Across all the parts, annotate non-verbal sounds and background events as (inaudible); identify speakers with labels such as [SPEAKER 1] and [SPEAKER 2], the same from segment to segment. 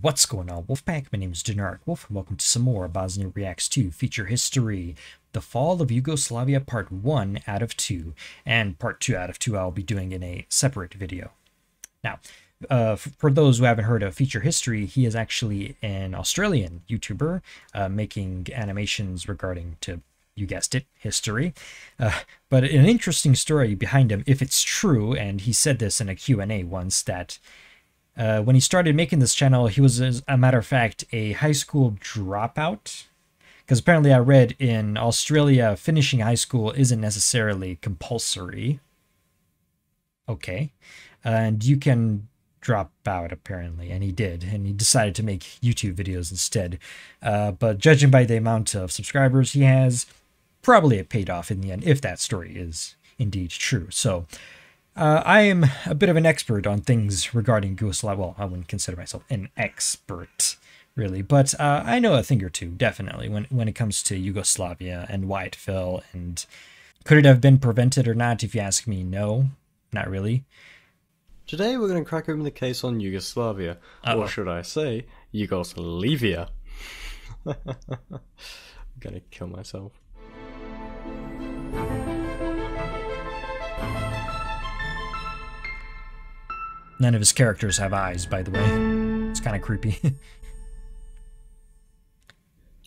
[SPEAKER 1] What's going on, Wolfpack? My name is Dinaric Wolf, and welcome to some more Bosnia Reacts 2 feature history. The Fall of Yugoslavia Part 1 out of 2, and Part 2 out of 2 I'll be doing in a separate video. Now, uh, for those who haven't heard of Feature History, he is actually an Australian YouTuber uh, making animations regarding to you guessed it, history. Uh, but an interesting story behind him, if it's true, and he said this in a Q&A once, that uh, when he started making this channel, he was, as a matter of fact, a high school dropout. Because apparently I read in Australia, finishing high school isn't necessarily compulsory. Okay. And you can drop out apparently and he did and he decided to make youtube videos instead uh, but judging by the amount of subscribers he has probably it paid off in the end if that story is indeed true so uh, I am a bit of an expert on things regarding Yugoslavia. Well, I wouldn't consider myself an expert, really, but uh, I know a thing or two, definitely, when, when it comes to Yugoslavia and why it fell. And could it have been prevented or not? If you ask me, no, not really.
[SPEAKER 2] Today we're going to crack open the case on Yugoslavia, Uh-oh. or should I say, Yugoslavia. (laughs) I'm gonna kill myself.
[SPEAKER 1] None of his characters have eyes, by the way. It's kind of creepy. (laughs)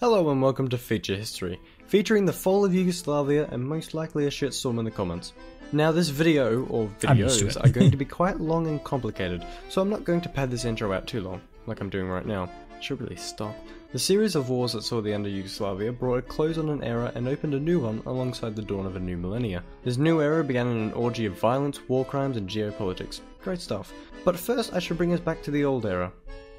[SPEAKER 2] Hello and welcome to Feature History, featuring the fall of Yugoslavia and most likely a shitstorm in the comments. Now this video, or videos, are going to be (laughs) quite long and complicated, so I'm not going to pad this intro out too long, like I'm doing right now. I should really stop. The series of wars that saw the end of Yugoslavia brought a close on an era and opened a new one alongside the dawn of a new millennia. This new era began in an orgy of violence, war crimes, and geopolitics. Great stuff. But first I should bring us back to the old era.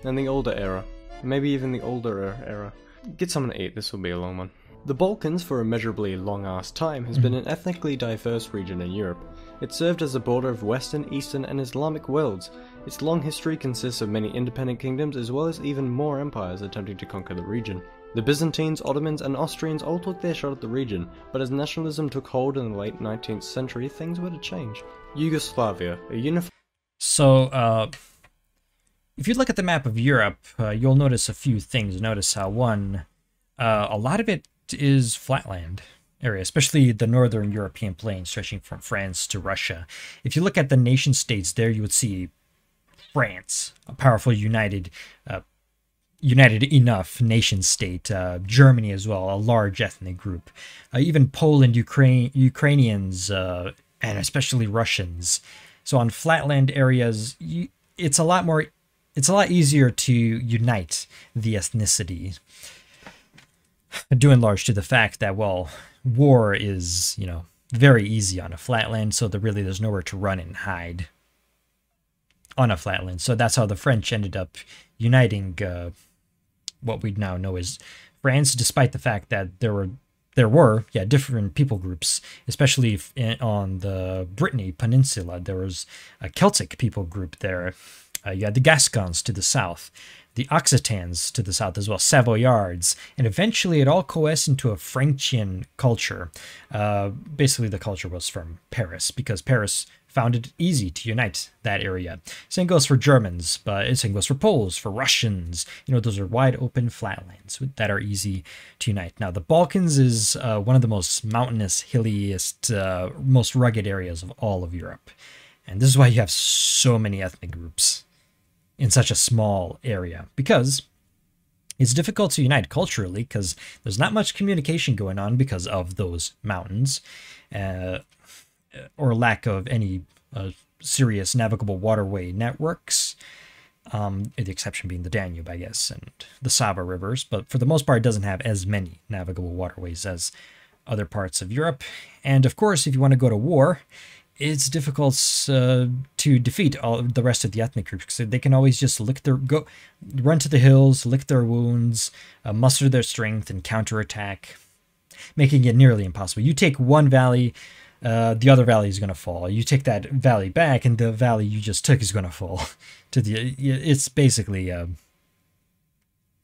[SPEAKER 2] And the older era. Maybe even the older era. Get something to eat, this will be a long one. The Balkans, for a measurably long-ass time, has been mm-hmm. an ethnically diverse region in Europe. It served as the border of Western, Eastern, and Islamic worlds. Its long history consists of many independent kingdoms as well as even more empires attempting to conquer the region. The Byzantines, Ottomans, and Austrians all took their shot at the region, but as nationalism took hold in the late 19th century, things were to change. Yugoslavia, a unified.
[SPEAKER 1] So, uh, if you look at the map of Europe, uh, you'll notice a few things. Notice how, one, uh, a lot of it is flatland area, especially the northern European plain stretching from France to Russia. If you look at the nation states there, you would see France, a powerful united uh, united enough nation state, uh, Germany as well, a large ethnic group, uh, even Poland, Ukraine, Ukrainians, uh, and especially Russians. So on flatland areas, it's a lot more, it's a lot easier to unite the ethnicity due in large to the fact that, well, war is, you know, very easy on a flatland, so that really there's nowhere to run and hide on a flatland. So that's how the French ended up uniting uh, what we now know as France, despite the fact that there were there were yeah different people groups, especially in, on the Brittany Peninsula. There was a Celtic people group there. Uh, you had the Gascons to the south the Occitans to the south as well, Savoyards, and eventually it all coalesced into a Frankian culture. Uh, basically, the culture was from Paris because Paris found it easy to unite that area. Same goes for Germans, but same goes for Poles, for Russians. You know, those are wide open flatlands that are easy to unite. Now, the Balkans is uh, one of the most mountainous, hilliest, uh, most rugged areas of all of Europe. And this is why you have so many ethnic groups in such a small area because it's difficult to unite culturally because there's not much communication going on because of those mountains uh, or lack of any uh, serious navigable waterway networks. Um, the exception being the Danube, I guess, and the Sava rivers. But for the most part, it doesn't have as many navigable waterways as other parts of Europe. And of course, if you want to go to war, it's difficult uh, to defeat all the rest of the ethnic groups because they can always just lick their go run to the hills lick their wounds uh, muster their strength and counterattack making it nearly impossible. You take one valley uh, the other valley is going to fall. You take that valley back and the valley you just took is going to fall (laughs) to the it's basically a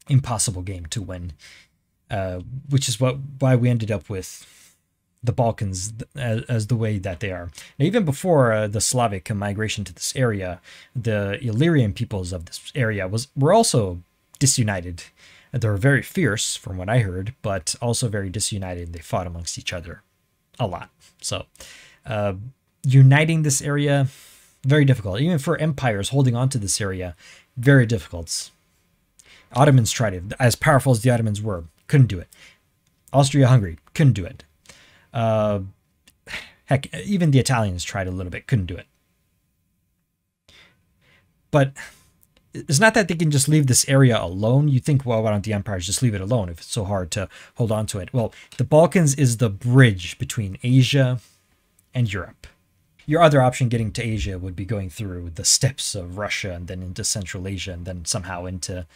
[SPEAKER 1] impossible game to win uh, which is what why we ended up with the Balkans as, as, the way that they are. Now, even before uh, the Slavic migration to this area, the Illyrian peoples of this area was were also disunited. They were very fierce, from what I heard, but also very disunited. They fought amongst each other a lot. So, uh, uniting this area, very difficult. Even for empires holding on to this area, very difficult. Ottomans tried it. As powerful as the Ottomans were, couldn't do it. Austria-Hungary couldn't do it. Uh, heck, even the Italians tried a little bit, couldn't do it. But it's not that they can just leave this area alone. You think, well, why don't the empires just leave it alone if it's so hard to hold on to it? Well, the Balkans is the bridge between Asia and Europe. Your other option getting to Asia would be going through the steppes of Russia and then into Central Asia and then somehow into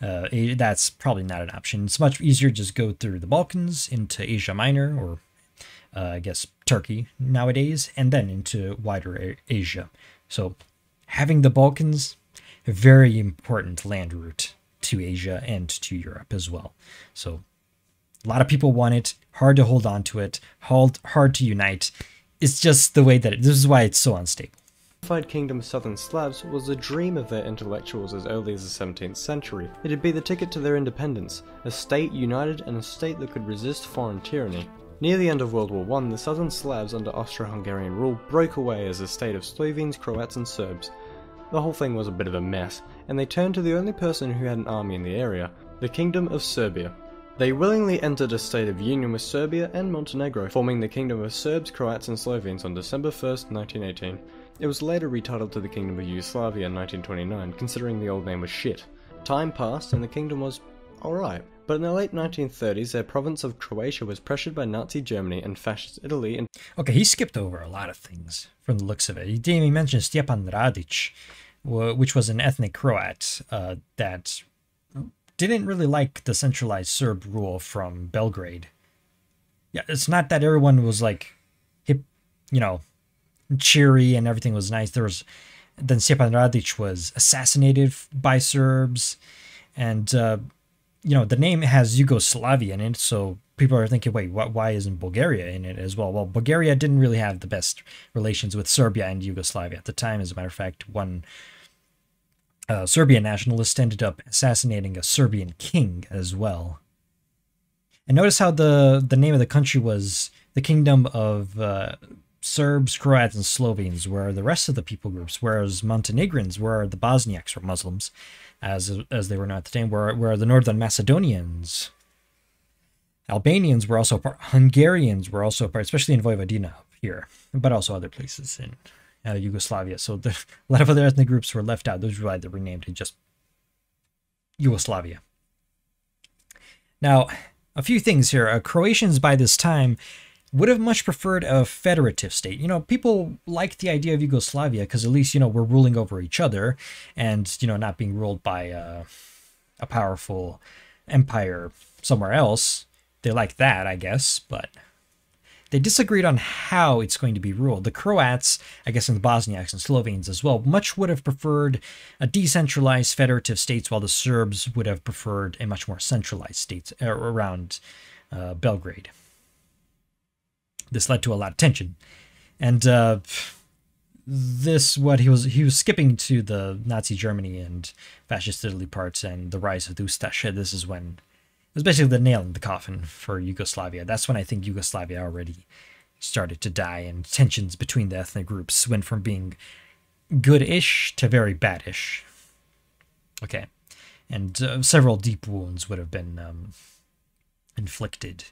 [SPEAKER 1] uh, that's probably not an option. It's much easier to just go through the Balkans into Asia Minor or uh, I guess Turkey nowadays and then into wider Asia. So having the Balkans, a very important land route to Asia and to Europe as well. So a lot of people want it, hard to hold on to it, hard, hard to unite. It's just the way that it, this is why it's so unstable.
[SPEAKER 2] The unified kingdom of southern Slavs was a dream of their intellectuals as early as the 17th century. It'd be the ticket to their independence, a state united and a state that could resist foreign tyranny. Near the end of World War I, the southern Slavs under Austro-Hungarian rule broke away as a state of Slovenes, Croats and Serbs. The whole thing was a bit of a mess, and they turned to the only person who had an army in the area, the Kingdom of Serbia. They willingly entered a state of union with Serbia and Montenegro, forming the Kingdom of Serbs, Croats and Slovenes on December 1, 1918. It was later retitled to the Kingdom of Yugoslavia in 1929, considering the old name was shit. Time passed and the kingdom was alright. But in the late 1930s, their province of Croatia was pressured by Nazi Germany and Fascist Italy. And
[SPEAKER 1] okay, he skipped over a lot of things from the looks of it. He didn't even mention Stepan Radic, which was an ethnic Croat uh, that didn't really like the centralized Serb rule from Belgrade. Yeah, it's not that everyone was like hip, you know, cheery and everything was nice. There was then Stepan Radic was assassinated by Serbs, and uh, you know, the name has Yugoslavia in it, so people are thinking, wait, what, why isn't Bulgaria in it as well? Well, Bulgaria didn't really have the best relations with Serbia and Yugoslavia at the time. As a matter of fact, one uh, Serbian nationalist ended up assassinating a Serbian king as well. And notice how the, the name of the country was the Kingdom of uh, Serbs, Croats, and Slovenes, where the rest of the people groups, whereas Montenegrins, were the Bosniaks were Muslims, as as they were known at the time, where where the Northern Macedonians, Albanians were also part, Hungarians were also part, especially in Vojvodina here, but also other places in uh, Yugoslavia. So the, a lot of other ethnic groups were left out. Those were why they renamed to just Yugoslavia. Now, a few things here. Uh, Croatians by this time would have much preferred a federative state. You know, people liked the idea of Yugoslavia because at least, you know, we're ruling over each other and, you know, not being ruled by uh, a powerful empire somewhere else. They like that, I guess, but they disagreed on how it's going to be ruled. The Croats, I guess, and the Bosniaks and Slovenes as well, much would have preferred a decentralized federative states, while the Serbs would have preferred a much more centralized state uh, around uh, Belgrade. This led to a lot of tension. And uh, this what he was he was skipping to the Nazi Germany and fascist Italy parts and the rise of the Ustaše. This is when it was basically the nail in the coffin for Yugoslavia. That's when I think Yugoslavia already started to die and tensions between the ethnic groups went from being good-ish to very bad-ish. Okay. And uh, several deep wounds would have been um, inflicted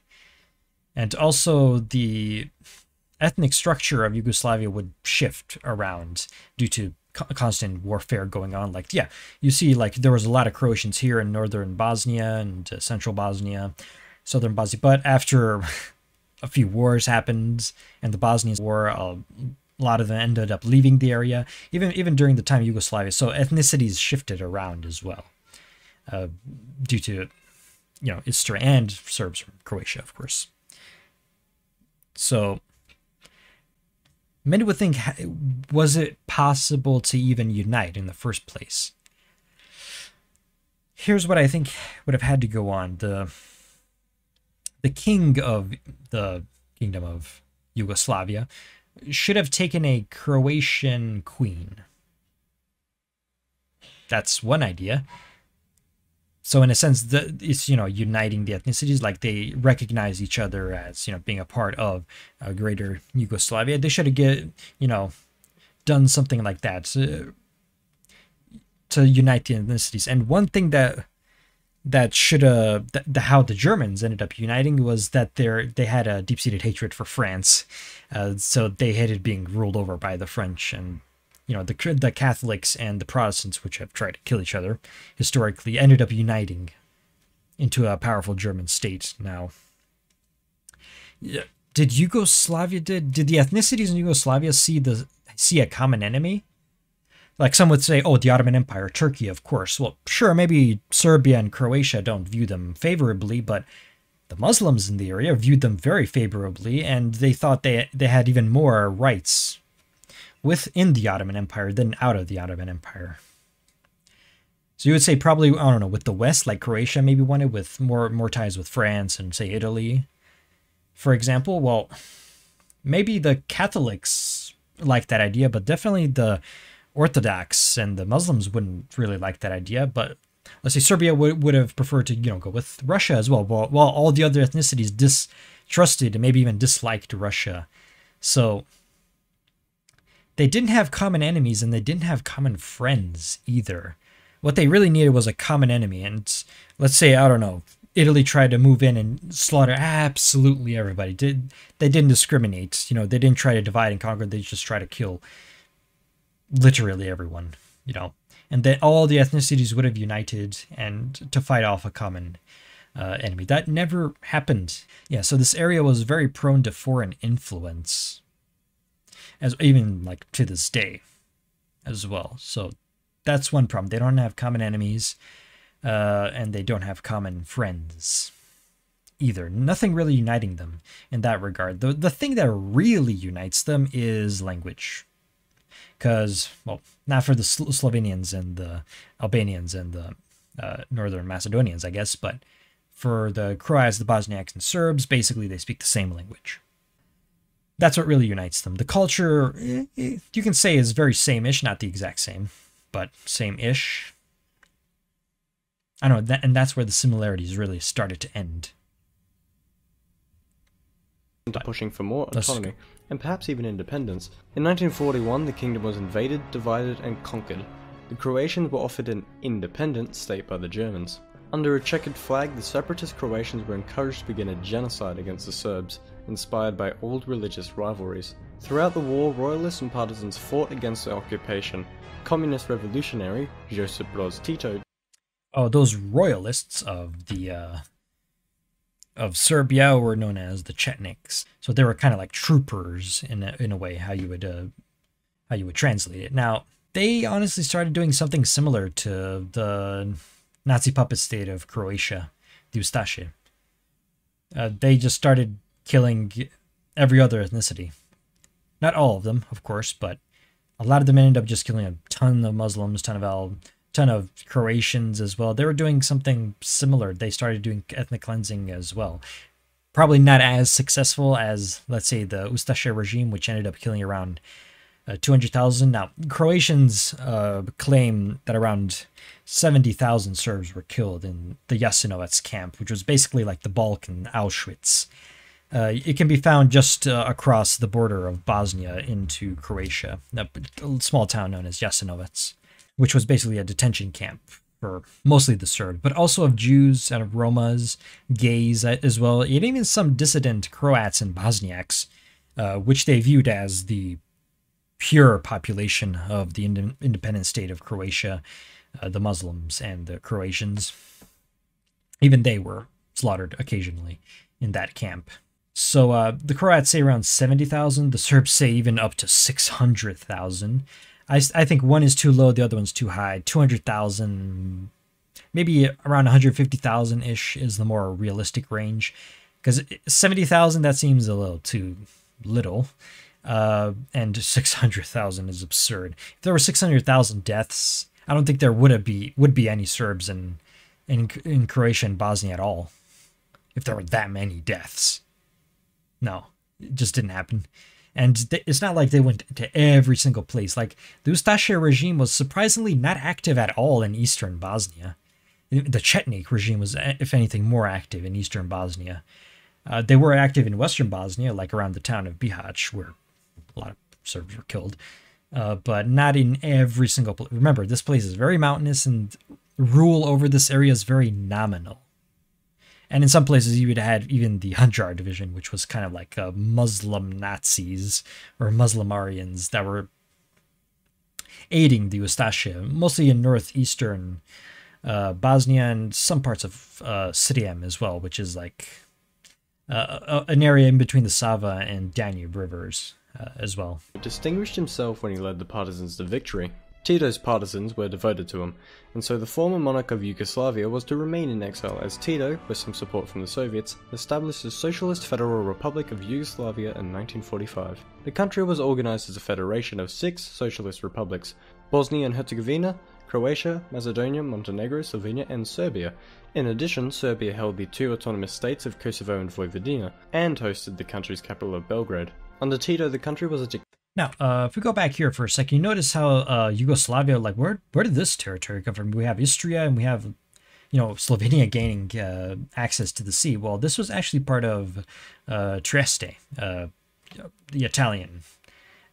[SPEAKER 1] and also the ethnic structure of Yugoslavia would shift around due to constant warfare going on. Like, yeah, you see, like there was a lot of Croatians here in northern Bosnia and uh, central Bosnia, southern Bosnia. But after (laughs) a few wars happened and the Bosnian War, a lot of them ended up leaving the area. Even even during the time of Yugoslavia, so ethnicities shifted around as well, uh, due to you know Istra and Serbs from Croatia, of course. So many would think, was it possible to even unite in the first place? Here's what I think would have had to go on. The the king of the kingdom of Yugoslavia, should have taken a Croatian queen. That's one idea. So in a sense, the, it's you know uniting the ethnicities, like they recognize each other as you know being a part of a greater Yugoslavia. They should have get you know done something like that to, to unite the ethnicities. And one thing that that should have the, how the Germans ended up uniting was that they they had a deep seated hatred for France, uh, so they hated being ruled over by the French and you know the the Catholics and the Protestants, which have tried to kill each other historically, ended up uniting into a powerful German state. Now, did Yugoslavia did did the ethnicities in Yugoslavia see the see a common enemy? Like some would say, oh, the Ottoman Empire, Turkey, of course. Well, sure, maybe Serbia and Croatia don't view them favorably, but the Muslims in the area viewed them very favorably, and they thought they they had even more rights within the Ottoman Empire than out of the Ottoman Empire. So you would say probably I don't know with the West, like Croatia, maybe wanted with more more ties with France and say Italy, for example. Well, maybe the Catholics like that idea, but definitely the Orthodox and the Muslims wouldn't really like that idea, but let's say Serbia would, would have preferred to, you know, go with Russia as well, while, while all the other ethnicities distrusted and maybe even disliked Russia. So they didn't have common enemies and they didn't have common friends either. What they really needed was a common enemy. And let's say, I don't know, Italy tried to move in and slaughter absolutely everybody. Did they didn't discriminate? You know, they didn't try to divide and conquer. They just try to kill literally everyone, you know, and that all the ethnicities would have united and to fight off a common uh, enemy. That never happened. Yeah, so this area was very prone to foreign influence, as even like to this day, as well. So that's one problem. They don't have common enemies, uh, and they don't have common friends either. Nothing really uniting them in that regard. The the thing that really unites them is language because well, not for the Slovenians and the Albanians and the uh, Northern Macedonians, I guess, but for the Croats, the Bosniaks, and Serbs, basically they speak the same language. That's what really unites them. The culture, eh, eh, you can say, is very same-ish, not the exact same, but same-ish. I don't know, that, and that's where the similarities really started to end.
[SPEAKER 2] Pushing for more autonomy and perhaps even independence. In 1941, the kingdom was invaded, divided, and conquered. The Croatians were offered an independent state by the Germans. Under a checkered flag, the separatist Croatians were encouraged to begin a genocide against the Serbs, inspired by old religious rivalries. Throughout the war, royalists and partisans fought against the occupation. Communist revolutionary Josip Broz Tito.
[SPEAKER 1] Oh, those royalists of the uh, of Serbia were known as the Chetniks. So they were kind of like troopers in a, in a way how you would uh, how you would translate it. Now they honestly started doing something similar to the Nazi puppet state of Croatia, the Ustaše. Uh, they just started killing every other ethnicity. Not all of them, of course, but a lot of them ended up just killing a ton of Muslims, ton of Al ton of Croatians as well. They were doing something similar. They started doing ethnic cleansing as well. Probably not as successful as, let's say, the Ustaše regime, which ended up killing around uh, 200,000. Now, Croatians uh, claim that around 70,000 Serbs were killed in the Jasenovac camp, which was basically like the Balkan Auschwitz. Uh, it can be found just uh, across the border of Bosnia into Croatia, a small town known as Jasenovac which was basically a detention camp for mostly the Serbs, but also of Jews and of Romas, gays as well, and even some dissident Croats and Bosniaks, uh, which they viewed as the pure population of the ind- independent state of Croatia, uh, the Muslims and the Croatians. Even they were slaughtered occasionally in that camp. So uh, the Croats say around 70,000, the Serbs say even up to 600,000. I, I think one is too low, the other one's too high. 200,000, maybe around 150,000 ish is the more realistic range. Because 70,000, that seems a little too little. Uh, and 600,000 is absurd. If there were 600,000 deaths, I don't think there would be would be any Serbs in, in in Croatia and Bosnia at all. If there were that many deaths, no, It just didn't happen. And it's not like they went to every single place. Like the Ustaše regime was surprisingly not active at all in eastern Bosnia. The Chetnik regime was, if anything, more active in eastern Bosnia. Uh, they were active in western Bosnia, like around the town of Bihać, where a lot of Serbs were killed, uh, but not in every single place. Remember, this place is very mountainous, and rule over this area is very nominal. And in some places, you would have even the Handjar division, which was kind of like uh, Muslim Nazis or Muslim Aryans that were aiding the Ustaše, mostly in northeastern uh, Bosnia and some parts of uh, as well, which is like uh, an area in between the Sava and Danube rivers uh, as well.
[SPEAKER 2] He distinguished himself when he led the partisans to victory. Tito's partisans were devoted to him, and so the former monarch of Yugoslavia was to remain in exile as Tito, with some support from the Soviets, established the Socialist Federal Republic of Yugoslavia in 1945. The country was organized as a federation of six socialist republics Bosnia and Herzegovina, Croatia, Macedonia, Montenegro, Slovenia, and Serbia. In addition, Serbia held the two autonomous states of Kosovo and Vojvodina, and hosted the country's capital of Belgrade. Under Tito, the country was a
[SPEAKER 1] now, uh, if we go back here for a second, you notice how uh, Yugoslavia, like, where where did this territory come from? We have Istria and we have, you know, Slovenia gaining uh, access to the sea. Well, this was actually part of uh, Trieste, uh, the Italian.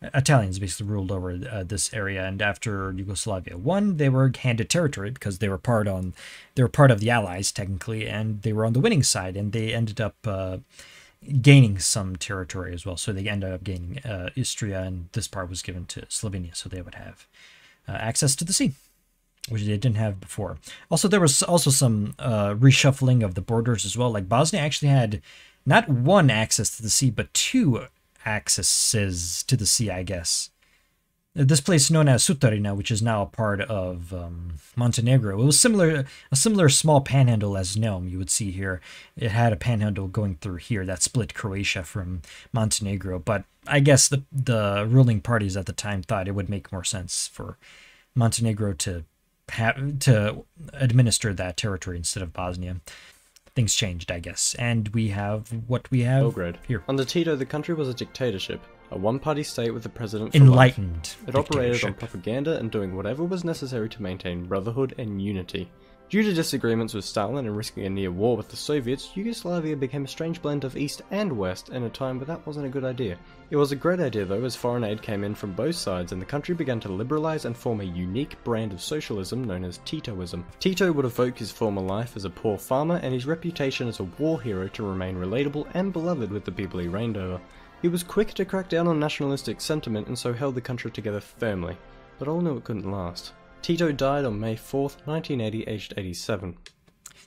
[SPEAKER 1] Italians basically ruled over uh, this area, and after Yugoslavia won, they were handed territory because they were part on, they were part of the Allies technically, and they were on the winning side, and they ended up gaining some territory as well. So they ended up gaining uh, Istria, and this part was given to Slovenia, so they would have uh, access to the sea, which they didn't have before. Also, there was also some uh, reshuffling of the borders as well. Like Bosnia actually had not one access to the sea, but two accesses to the sea, I guess this place known as Sutorina, which is now a part of um, Montenegro. It was similar, a similar small panhandle as Neum you would see here. It had a panhandle going through here that split Croatia from Montenegro. But I guess the the ruling parties at the time thought it would make more sense for Montenegro to have to administer that territory instead of Bosnia. Things changed, I guess, and we have what we have
[SPEAKER 2] Belgrade.
[SPEAKER 1] here.
[SPEAKER 2] Under Tito, the country was a dictatorship a one-party state with the president
[SPEAKER 1] enlightened.
[SPEAKER 2] It operated on propaganda and doing whatever was necessary to maintain brotherhood and unity. Due to disagreements with Stalin and risking a near war with the Soviets, Yugoslavia became a strange blend of East and West in a time where that wasn't a good idea. It was a great idea though as foreign aid came in from both sides and the country began to liberalise and form a unique brand of socialism known as Titoism. Tito would evoke his former life as a poor farmer and his reputation as a war hero to remain relatable and beloved with the people he reigned over. He was quick to crack down on nationalistic sentiment and so held the country together firmly, but all knew it couldn't last. Tito died on May 4th, 1980, aged 87.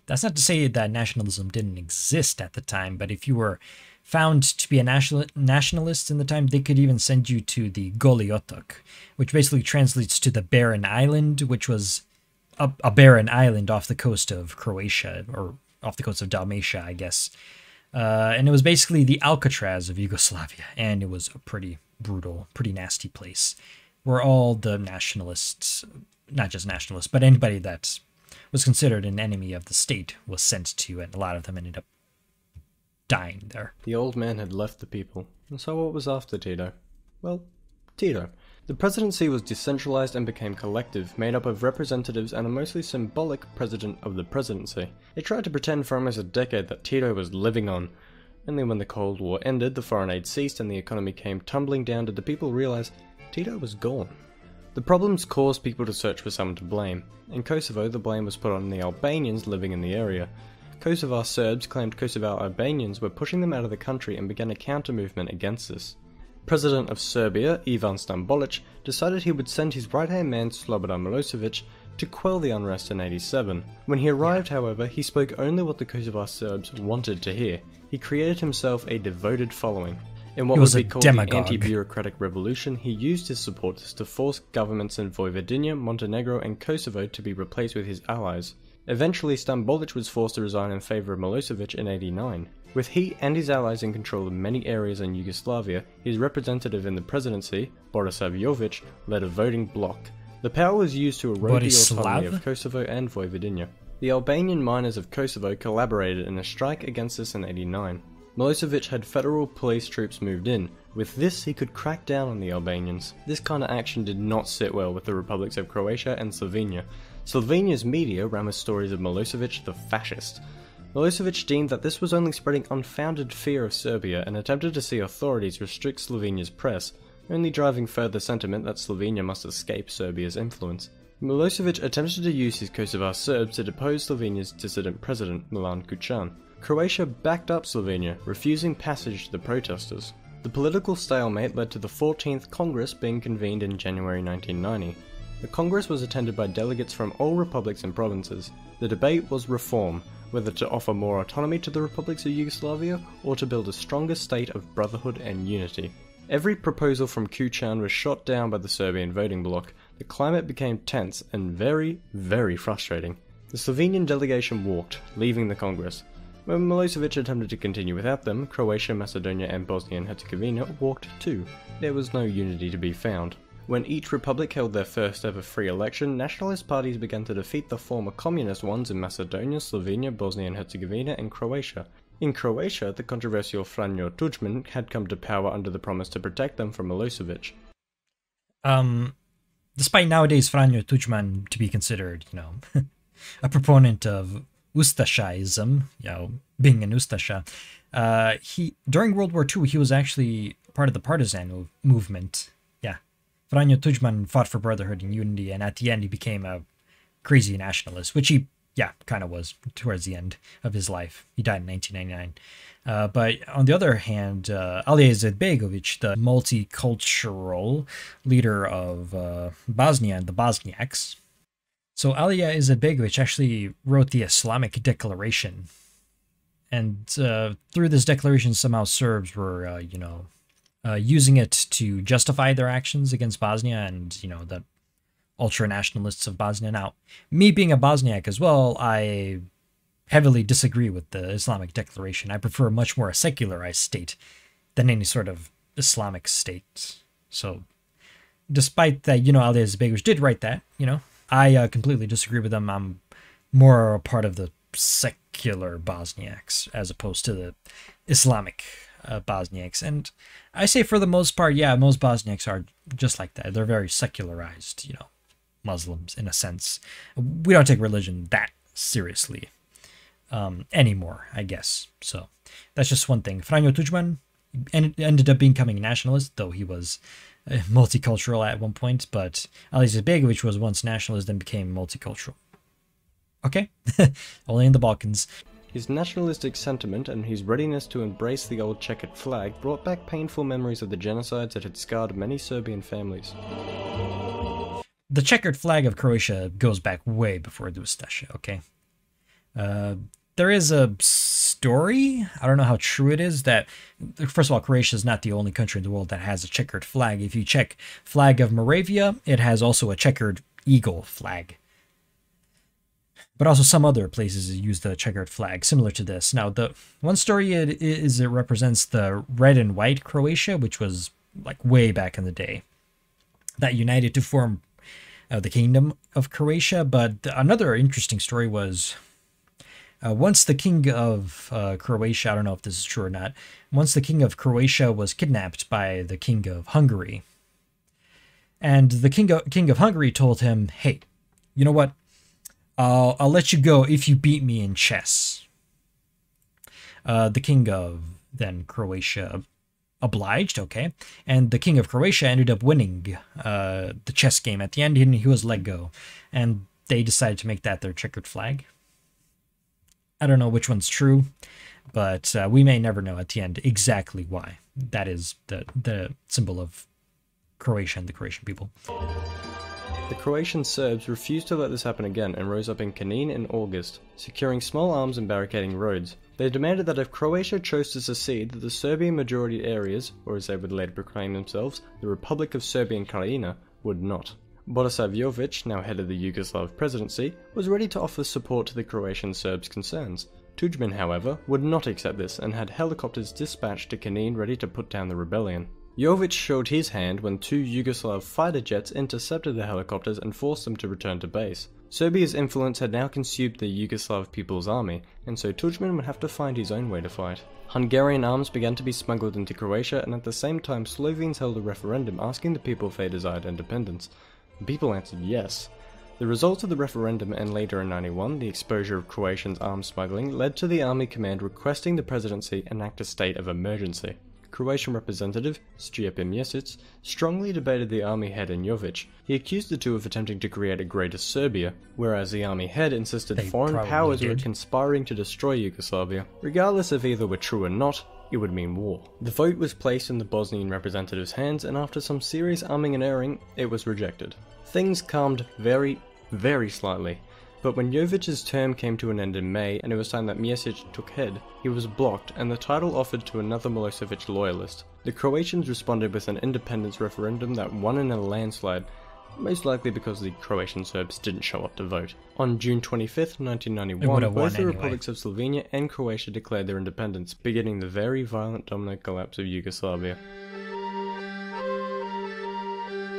[SPEAKER 1] That's not to say that nationalism didn't exist at the time, but if you were found to be a national nationalist in the time, they could even send you to the Goli Otok, which basically translates to the barren island, which was a, a barren island off the coast of Croatia, or off the coast of Dalmatia, I guess. Uh, and it was basically the Alcatraz of Yugoslavia, and it was a pretty brutal, pretty nasty place where all the nationalists, not just nationalists, but anybody that was considered an enemy of the state was sent to, and a lot of them ended up dying there.
[SPEAKER 2] The old man had left the people, and so what was after Tito? Well, Tito. The presidency was decentralized and became collective, made up of representatives and a mostly symbolic president of the presidency. They tried to pretend for almost a decade that Tito was living on. Only when the Cold War ended, the foreign aid ceased and the economy came tumbling down did the people realize Tito was gone. The problems caused people to search for someone to blame. In Kosovo, the blame was put on the Albanians living in the area. Kosovar Serbs claimed Kosovar Albanians were pushing them out of the country and began a counter movement against this. President of Serbia, Ivan Stambolic, decided he would send his right-hand man Slobodan Milosevic to quell the unrest in 87. When he arrived, however, he spoke only what the Kosovar Serbs wanted to hear. He created himself a devoted following. In what was would be called demagogue. the anti-bureaucratic revolution, he used his supporters to force governments in Vojvodina, Montenegro and Kosovo to be replaced with his allies. Eventually, Stambolic was forced to resign in favour of Milosevic in 89. With he and his allies in control of many areas in Yugoslavia, his representative in the presidency, Borisav Jovic, led a voting bloc. The power was used to erode the autonomy of Kosovo and Vojvodina. The Albanian miners of Kosovo collaborated in a strike against this in 89. Milosevic had federal police troops moved in. With this, he could crack down on the Albanians. This kind of action did not sit well with the republics of Croatia and Slovenia. Slovenia's media ran with stories of Milosevic the fascist. Milosevic deemed that this was only spreading unfounded fear of Serbia and attempted to see authorities restrict Slovenia's press, only driving further sentiment that Slovenia must escape Serbia's influence. Milosevic attempted to use his Kosovar Serbs to depose Slovenia's dissident president Milan Kucan. Croatia backed up Slovenia, refusing passage to the protesters. The political stalemate led to the 14th Congress being convened in January 1990. The Congress was attended by delegates from all republics and provinces. The debate was reform, whether to offer more autonomy to the republics of Yugoslavia or to build a stronger state of brotherhood and unity. Every proposal from Kucan was shot down by the Serbian voting bloc. The climate became tense and very, very frustrating. The Slovenian delegation walked, leaving the Congress. When Milosevic attempted to continue without them, Croatia, Macedonia, and Bosnia and Herzegovina walked too. There was no unity to be found. When each republic held their first ever free election, nationalist parties began to defeat the former communist ones in Macedonia, Slovenia, Bosnia and Herzegovina, and Croatia. In Croatia, the controversial Franjo Tudjman had come to power under the promise to protect them from Milosevic.
[SPEAKER 1] Um, despite nowadays Franjo Tudjman to be considered, you know, (laughs) a proponent of Ustashaism, you know, being an Ustasha, uh, he during World War II he was actually part of the partisan movement. Franjo Tudjman fought for brotherhood and unity, and at the end he became a crazy nationalist, which he yeah kind of was towards the end of his life. He died in 1999. Uh, but on the other hand, uh, Alija Izetbegovic, the multicultural leader of uh, Bosnia and the Bosniaks, so Alija Izetbegovic actually wrote the Islamic Declaration. And uh, through this declaration, somehow Serbs were, uh, you know, uh, using it to justify their actions against Bosnia and, you know, the ultra nationalists of Bosnia. Now, me being a Bosniak as well, I heavily disagree with the Islamic Declaration. I prefer much more a secularized state than any sort of Islamic state. So, despite that, you know, Alija Izetbegovic did write that, you know, I uh, completely disagree with them. I'm more a part of the secular Bosniaks as opposed to the Islamic uh, Bosniaks. And I say for the most part, yeah, most Bosniaks are just like that. They're very secularized, you know, Muslims in a sense. We don't take religion that seriously um, anymore, I guess. So that's just one thing. Franjo Tudjman ended up becoming a nationalist, though he was multicultural at one point, but Alija Izetbegovic was once nationalist and became multicultural. Okay, (laughs) only in the Balkans.
[SPEAKER 2] His nationalistic sentiment and his readiness to embrace the old checkered flag brought back painful memories of the genocides that had scarred many Serbian families.
[SPEAKER 1] The checkered flag of Croatia goes back way before the Ustasha, okay? Uh, there is a story. I don't know how true it is that, first of all, Croatia is not the only country in the world that has a checkered flag. If you check flag of Moravia, it has also a checkered eagle flag. But also some other places use the checkered flag, similar to this. Now, the one story it is it represents the red and white Croatia, which was like way back in the day, that united to form uh, the Kingdom of Croatia. But another interesting story was uh, once the king of uh, Croatia, I don't know if this is true or not, once the king of Croatia was kidnapped by the king of Hungary. And the king of, king of Hungary told him, hey, you know what? I'll, I'll let you go if you beat me in chess. Uh, the king of then Croatia obliged, okay. And the king of Croatia ended up winning uh, the chess game at the end, and he was let go. And they decided to make that their checkered flag. I don't know which one's true, but uh, we may never know at the end exactly why. That is the the symbol of Croatia and the Croatian people.
[SPEAKER 2] The Croatian Serbs refused to let this happen again and rose up in Knin in August, securing small arms and barricading roads. They demanded that if Croatia chose to secede, that the Serbian majority areas, or as they would later proclaim themselves, the Republic of Serbian Krajina, would not. Borisav Jovic, now head of the Yugoslav presidency, was ready to offer support to the Croatian Serbs' concerns. Tudjman, however, would not accept this and had helicopters dispatched to Knin ready to put down the rebellion. Jovic showed his hand when two Yugoslav fighter jets intercepted the helicopters and forced them to return to base. Serbia's influence had now consumed the Yugoslav People's Army, and so Tudjman would have to find his own way to fight. Hungarian arms began to be smuggled into Croatia, and at the same time Slovenes held a referendum asking the people if they desired independence. The people answered yes. The results of the referendum and later in 91, the exposure of Croatians' arms smuggling, led to the army command requesting the presidency enact a state of emergency. Croatian representative, Stjepan Mesic, strongly debated the army head and Jovic. He accused the two of attempting to create a greater Serbia, whereas the army head insisted
[SPEAKER 1] They
[SPEAKER 2] foreign powers
[SPEAKER 1] did.
[SPEAKER 2] were conspiring to destroy Yugoslavia. Regardless if either were true or not, it would mean war. The vote was placed in the Bosnian representative's hands, and after some serious umming and erring, it was rejected. Things calmed very, very slightly. But when Jovic's term came to an end in May and it was time that Mesic took head, he was blocked and the title offered to another Milosevic loyalist. The Croatians responded with an independence referendum that won in a landslide, most likely because the Croatian Serbs didn't show up to vote. On June 25th,
[SPEAKER 1] They
[SPEAKER 2] 1991,
[SPEAKER 1] would've
[SPEAKER 2] both the
[SPEAKER 1] anyway.
[SPEAKER 2] republics of Slovenia and Croatia declared their independence, beginning the very violent domino collapse of Yugoslavia.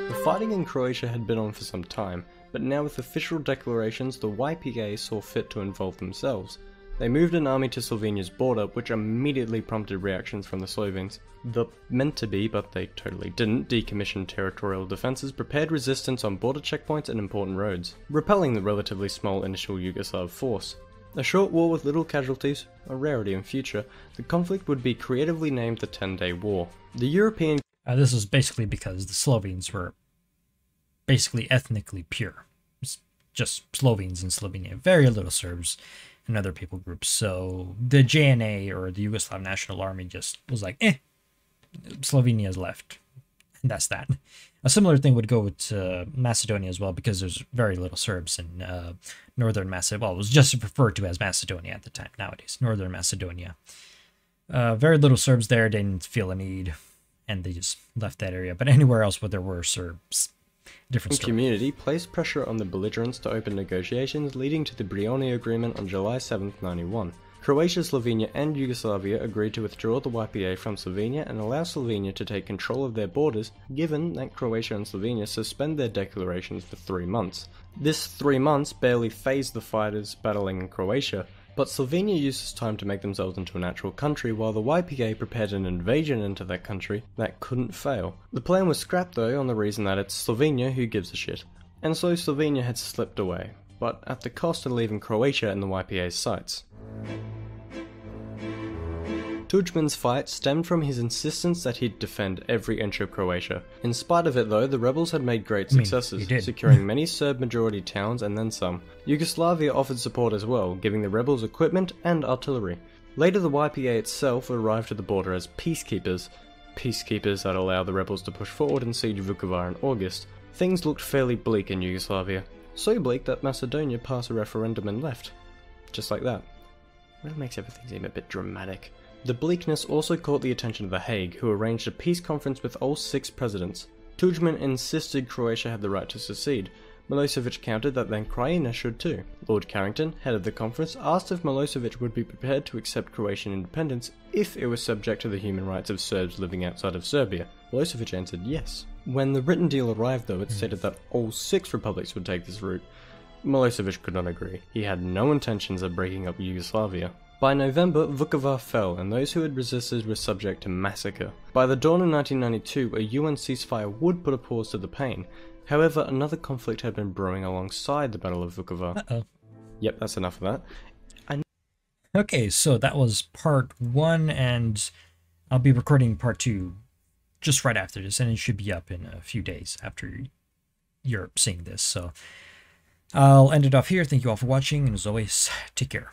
[SPEAKER 2] The fighting in Croatia had been on for some time, but now with official declarations, the YPA saw fit to involve themselves. They moved an army to Slovenia's border, which immediately prompted reactions from the Slovenes. The meant to be, but they totally didn't, decommissioned territorial defences prepared resistance on border checkpoints and important roads, repelling the relatively small initial Yugoslav force. A short war with little casualties, a rarity in future, the conflict would be creatively named the Ten Day War. The European
[SPEAKER 1] Uh, this was basically because the Slovenes were basically ethnically pure. It's just Slovenes in Slovenia, very little Serbs and other people groups. So the JNA or the Yugoslav National Army just was like, eh, Slovenia's left. And that's that. A similar thing would go with uh, Macedonia as well because there's very little Serbs in uh, northern Macedonia. Well, it was just referred to as Macedonia at the time. Nowadays, northern Macedonia. Uh, very little Serbs there. Didn't feel a need, and they just left that area. But anywhere else where there were Serbs, different story.
[SPEAKER 2] community placed pressure on the belligerents to open negotiations, leading to the Brioni Agreement on July 7, 91. Croatia, Slovenia, and Yugoslavia agreed to withdraw the YPA from Slovenia and allow Slovenia to take control of their borders, given that Croatia and Slovenia suspend their declarations for three months. This three months barely phased the fighters battling in Croatia, but Slovenia used this time to make themselves into a natural country while the YPA prepared an invasion into that country that couldn't fail. The plan was scrapped though on the reason that it's Slovenia who gives a shit. And so Slovenia had slipped away, but at the cost of leaving Croatia in the YPA's sights. Tudjman's fight stemmed from his insistence that he'd defend every inch of Croatia. In spite of it though, the rebels had made great successes,
[SPEAKER 1] he did.
[SPEAKER 2] securing many Serb-majority towns and then some. Yugoslavia offered support as well, giving the rebels equipment and artillery. Later the YPA itself arrived at the border as peacekeepers, peacekeepers that allowed the rebels to push forward and siege Vukovar in August. Things looked fairly bleak in Yugoslavia. So bleak that Macedonia passed a referendum and left. Just like that. That makes everything seem a bit dramatic. The bleakness also caught the attention of The Hague, who arranged a peace conference with all six presidents. Tudjman insisted Croatia had the right to secede. Milosevic countered that then Krajina should too. Lord Carrington, head of the conference, asked if Milosevic would be prepared to accept Croatian independence if it was subject to the human rights of Serbs living outside of Serbia. Milosevic answered yes. When the written deal arrived, though, it stated that all six republics would take this route. Milosevic could not agree. He had no intentions of breaking up Yugoslavia. By November, Vukovar fell, and those who had resisted were subject to massacre. By the dawn of 1992, a UN ceasefire would put a pause to the pain. However, another conflict had been brewing alongside the Battle of Vukovar.
[SPEAKER 1] Uh-oh.
[SPEAKER 2] Yep, that's enough of that.
[SPEAKER 1] Okay, so that was part one, and I'll be recording part two just right after this, and it should be up in a few days after you're seeing this. So I'll end it off here. Thank you all for watching, and as always, take care.